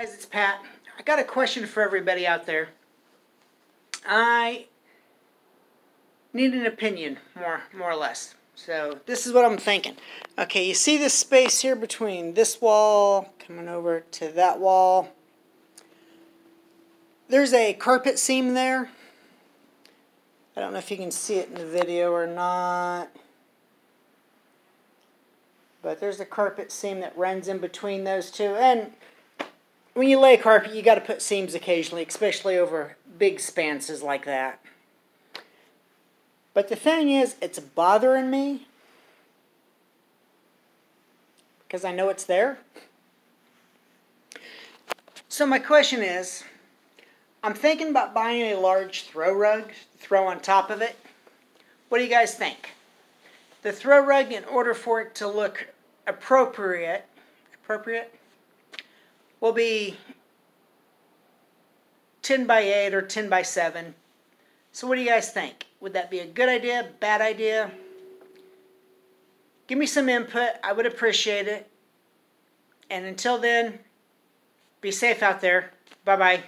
Guys, it's Pat. I got a question for everybody out there. I need an opinion, more more or less. So this is what I'm thinking. Okay, you see this space here between this wall coming over to that wall. There's a carpet seam there. I don't know if you can see it in the video or not. But there's a carpet seam that runs in between those two. And when you lay carpet, you got to put seams occasionally, especially over big spanses like that. But the thing is, it's bothering me because I know it's there. So my question is, I'm thinking about buying a large throw rug, throw on top of it. What do you guys think? The throw rug, in order for it to look appropriate, appropriate, will be 10 by 8 or 10 by 7. So what do you guys think? Would that be a good idea, bad idea? Give me some input. I would appreciate it. And until then, be safe out there. Bye-bye.